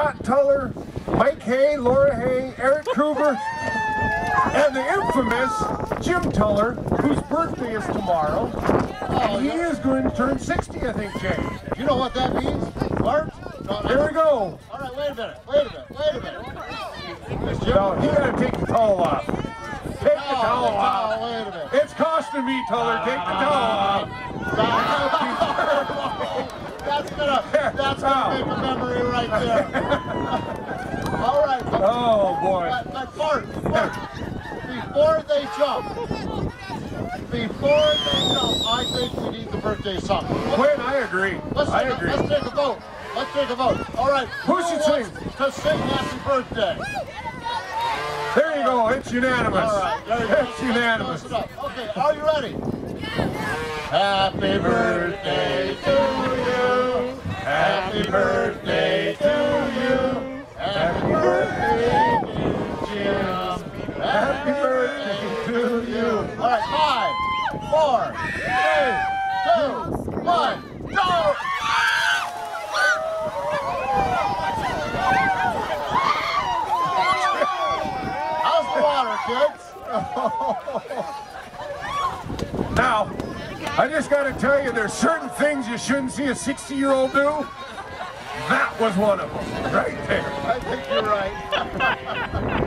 Scott Tuller, Mike Hay, Laura Hay, Eric Kruger, and the infamous Jim Tuller, whose birthday is tomorrow. And he is going to turn 60, I think, Jay. You know what that means, Bart? No. Here we go. All right, wait a minute, wait a minute, wait a minute. No, you gotta take the towel off. Take the Oh, towel off. wait a minute. It's costing me, Tuller. Take the towel off. That's gonna, that's gonna make a memory right there. All right, but, Oh, boy. but, but Bart, Bart, before they jump, before they jump, I think we need the birthday song. Quinn, I agree. Let's I agree. A, let's take a vote. Let's take a vote. All right. Who should wants sing? To sing happy birthday. There you go. It's unanimous. All right. There you go. It's unanimous. It. Okay. Are you ready? Happy birthday to you. Birthday to you. Happy birthday to Jim. Happy birthday to you. All right. Five, four, three, two, one, go! How's the water, kids? Now, I just got to tell you, there's certain things you shouldn't see a 60-year-old do. That was one of them, right there. I think you're right.